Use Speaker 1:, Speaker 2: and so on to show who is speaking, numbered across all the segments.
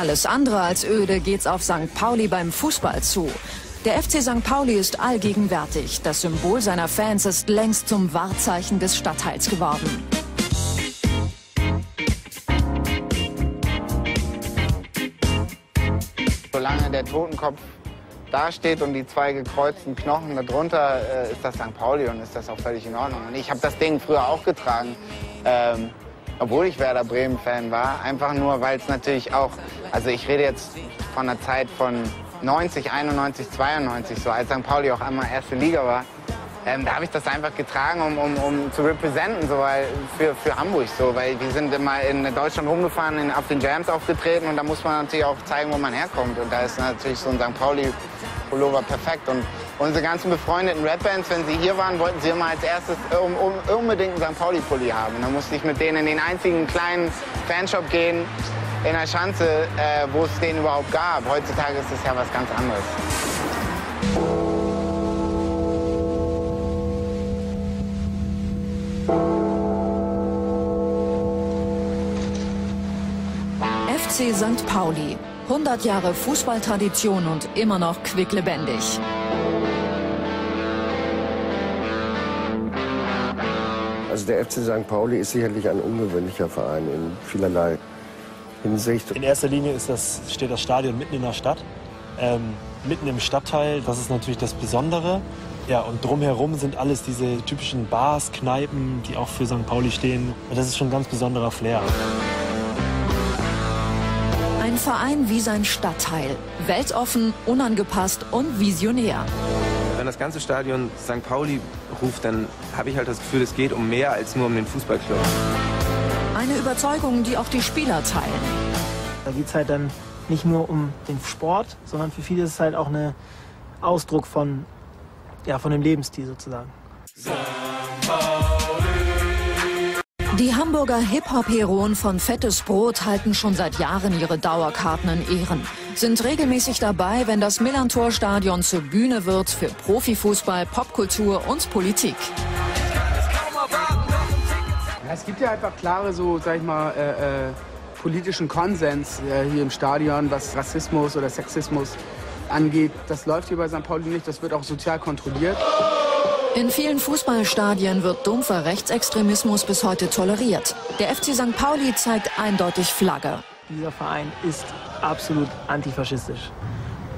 Speaker 1: Alles andere als öde geht's auf St. Pauli beim Fußball zu. Der FC St. Pauli ist allgegenwärtig. Das Symbol seiner Fans ist längst zum Wahrzeichen des Stadtteils geworden.
Speaker 2: Solange der Totenkopf dasteht und die zwei gekreuzten Knochen darunter, äh, ist das St. Pauli und ist das auch völlig in Ordnung. Und ich habe das Ding früher auch getragen, ähm, obwohl ich Werder Bremen-Fan war. Einfach nur, weil es natürlich auch, also ich rede jetzt von der Zeit von 90, 91, 92, so als St. Pauli auch einmal erste Liga war. Ähm, da habe ich das einfach getragen, um, um, um zu representen, so, weil, für, für Hamburg. So, weil wir sind immer in Deutschland rumgefahren, in, auf den Jams aufgetreten und da muss man natürlich auch zeigen, wo man herkommt. Und da ist natürlich so ein St. Pauli-Pullover perfekt. Und unsere ganzen befreundeten Rapbands, wenn sie hier waren, wollten sie immer als erstes um, um, unbedingt einen St. Pauli-Pulli haben. Dann musste ich mit denen in den einzigen kleinen Fanshop gehen in der Schanze, äh, wo es den überhaupt gab. Heutzutage ist es ja was ganz anderes.
Speaker 1: FC St. Pauli. 100 Jahre Fußballtradition und immer noch quicklebendig.
Speaker 3: Also der FC St. Pauli ist sicherlich ein ungewöhnlicher Verein in vielerlei Hinsicht.
Speaker 4: In erster Linie ist das, steht das Stadion mitten in der Stadt, ähm, mitten im Stadtteil. Das ist natürlich das Besondere. Ja, und drumherum sind alles diese typischen Bars, Kneipen, die auch für St. Pauli stehen. Und das ist schon ein ganz besonderer Flair.
Speaker 1: Ein Verein wie sein Stadtteil. Weltoffen, unangepasst und visionär.
Speaker 5: Wenn das ganze Stadion St. Pauli ruft, dann habe ich halt das Gefühl, es geht um mehr als nur um den Fußballclub.
Speaker 1: Eine Überzeugung, die auch die Spieler teilen.
Speaker 6: Da geht es halt dann nicht nur um den Sport, sondern für viele ist es halt auch ein Ausdruck von, ja, von dem Lebensstil sozusagen.
Speaker 1: Die Hamburger Hip-Hop-Heroen von Fettes Brot halten schon seit Jahren ihre Dauerkarten in Ehren. Sind regelmäßig dabei, wenn das Millantor-Stadion zur Bühne wird für Profifußball, Popkultur und Politik.
Speaker 7: Ja, es gibt ja einfach klare, so, sag ich mal, äh, äh, politischen Konsens äh, hier im Stadion, was Rassismus oder Sexismus angeht. Das läuft hier bei St. Pauli nicht, das wird auch sozial kontrolliert.
Speaker 1: In vielen Fußballstadien wird dumpfer Rechtsextremismus bis heute toleriert. Der FC St. Pauli zeigt eindeutig Flagge.
Speaker 6: Dieser Verein ist absolut antifaschistisch.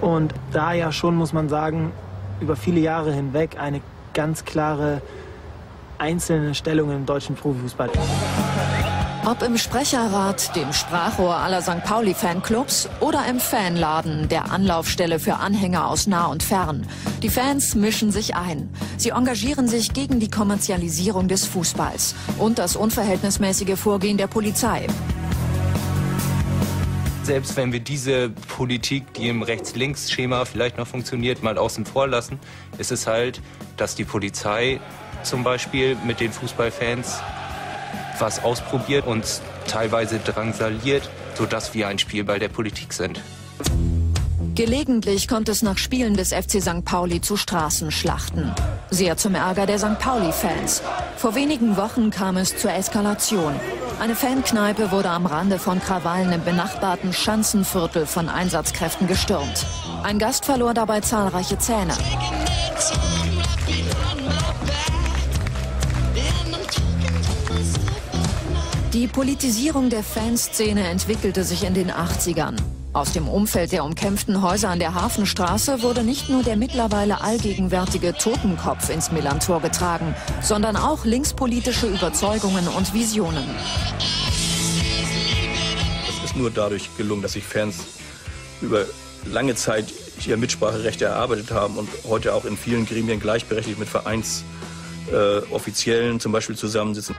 Speaker 6: Und da ja schon, muss man sagen, über viele Jahre hinweg eine ganz klare einzelne Stellung im deutschen Profifußball.
Speaker 1: Ob im Sprecherrat, dem Sprachrohr aller St. Pauli-Fanclubs oder im Fanladen, der Anlaufstelle für Anhänger aus nah und fern. Die Fans mischen sich ein. Sie engagieren sich gegen die Kommerzialisierung des Fußballs und das unverhältnismäßige Vorgehen der Polizei.
Speaker 8: Selbst wenn wir diese Politik, die im Rechts-Links-Schema vielleicht noch funktioniert, mal außen vor lassen, ist es halt, dass die Polizei zum Beispiel mit den Fußballfans was ausprobiert und teilweise drangsaliert, sodass wir ein Spielball der Politik sind.
Speaker 1: Gelegentlich kommt es nach Spielen des FC St. Pauli zu Straßenschlachten. Sehr zum Ärger der St. Pauli-Fans. Vor wenigen Wochen kam es zur Eskalation. Eine Fankneipe wurde am Rande von Krawallen im benachbarten Schanzenviertel von Einsatzkräften gestürmt. Ein Gast verlor dabei zahlreiche Zähne. Die Politisierung der Fanszene entwickelte sich in den 80ern. Aus dem Umfeld der umkämpften Häuser an der Hafenstraße wurde nicht nur der mittlerweile allgegenwärtige Totenkopf ins Millantor getragen, sondern auch linkspolitische Überzeugungen und Visionen.
Speaker 9: Es ist nur dadurch gelungen, dass sich Fans über lange Zeit ihr Mitspracherechte erarbeitet haben und heute auch in vielen Gremien gleichberechtigt mit Vereinsoffiziellen äh, zum Beispiel zusammensitzen.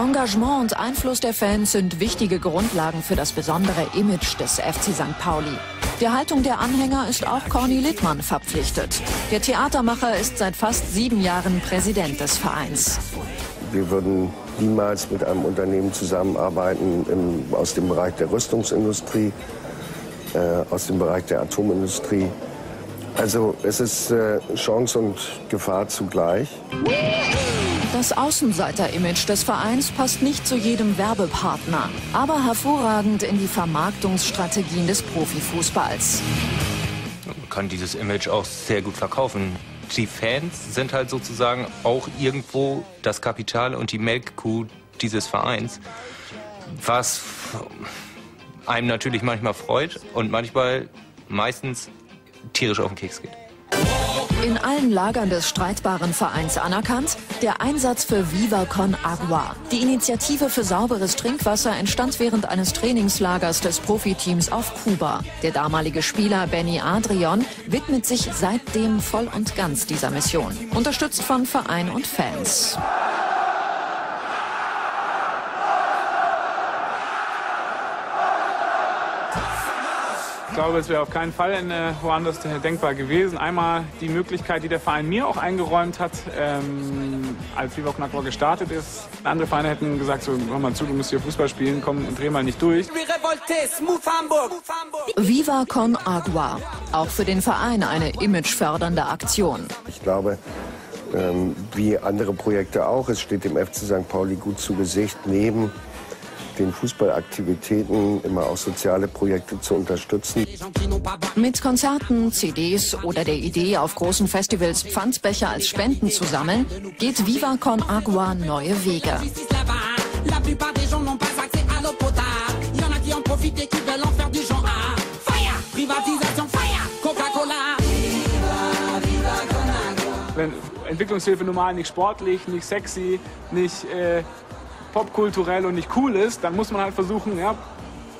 Speaker 1: Engagement und Einfluss der Fans sind wichtige Grundlagen für das besondere Image des FC St. Pauli. Der Haltung der Anhänger ist auch Corny Littmann verpflichtet. Der Theatermacher ist seit fast sieben Jahren Präsident des Vereins.
Speaker 3: Wir würden niemals mit einem Unternehmen zusammenarbeiten im, aus dem Bereich der Rüstungsindustrie, äh, aus dem Bereich der Atomindustrie. Also es ist äh, Chance und Gefahr zugleich.
Speaker 1: Das Außenseiter-Image des Vereins passt nicht zu jedem Werbepartner, aber hervorragend in die Vermarktungsstrategien des Profifußballs.
Speaker 8: Man kann dieses Image auch sehr gut verkaufen. Die Fans sind halt sozusagen auch irgendwo das Kapital und die Melkkuh dieses Vereins, was einem natürlich manchmal freut und manchmal meistens tierisch auf den Keks geht.
Speaker 1: In allen Lagern des streitbaren Vereins anerkannt, der Einsatz für Viva Con Agua. Die Initiative für sauberes Trinkwasser entstand während eines Trainingslagers des Profiteams auf Kuba. Der damalige Spieler Benny Adrian widmet sich seitdem voll und ganz dieser Mission, unterstützt von Verein und Fans.
Speaker 10: Ich glaube, es wäre auf keinen Fall in äh, woanders denkbar gewesen. Einmal die Möglichkeit, die der Verein mir auch eingeräumt hat, ähm, als Viva Con Agua gestartet ist. Andere Vereine hätten gesagt, so, hör mal zu, du musst hier Fußball spielen, komm und dreh mal nicht durch.
Speaker 1: Viva Con Agua. Auch für den Verein eine imagefördernde Aktion.
Speaker 3: Ich glaube, ähm, wie andere Projekte auch, es steht dem FC St. Pauli gut zu Gesicht, neben den Fußballaktivitäten immer auch soziale Projekte zu unterstützen.
Speaker 1: Mit Konzerten, CDs oder der Idee, auf großen Festivals Pfandbecher als Spenden zu sammeln, geht Viva Con Agua neue Wege.
Speaker 10: Wenn Entwicklungshilfe normal nicht sportlich, nicht sexy, nicht äh, popkulturell und nicht cool ist, dann muss man halt versuchen, ja,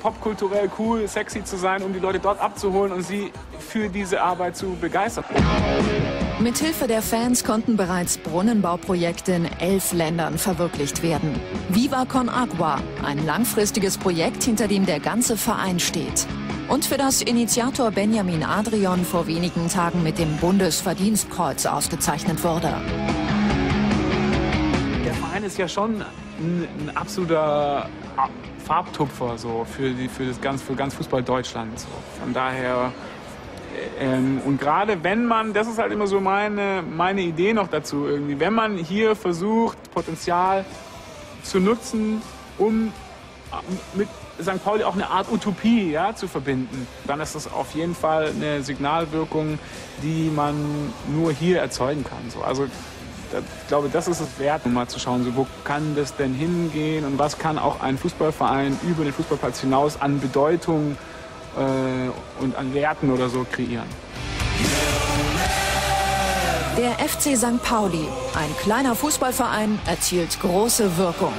Speaker 10: popkulturell cool, sexy zu sein, um die Leute dort abzuholen und sie für diese Arbeit zu begeistern.
Speaker 1: Mithilfe der Fans konnten bereits Brunnenbauprojekte in elf Ländern verwirklicht werden. Viva Con Agua, ein langfristiges Projekt, hinter dem der ganze Verein steht. Und für das Initiator Benjamin Adrian vor wenigen Tagen mit dem Bundesverdienstkreuz ausgezeichnet wurde.
Speaker 10: Verein ist ja schon ein, ein absoluter Farbtupfer so für, die, für, das ganz, für ganz Fußball Deutschland. So. Von daher, ähm, und gerade wenn man, das ist halt immer so meine, meine Idee noch dazu, irgendwie, wenn man hier versucht, Potenzial zu nutzen, um mit St. Pauli auch eine Art Utopie ja, zu verbinden, dann ist das auf jeden Fall eine Signalwirkung, die man nur hier erzeugen kann. So. Also ich glaube, das ist es wert, um mal zu schauen, so, wo kann das denn hingehen und was kann auch ein Fußballverein über den Fußballplatz hinaus an Bedeutung äh, und an Werten oder so kreieren.
Speaker 1: Der FC St. Pauli, ein kleiner Fußballverein, erzielt große Wirkung.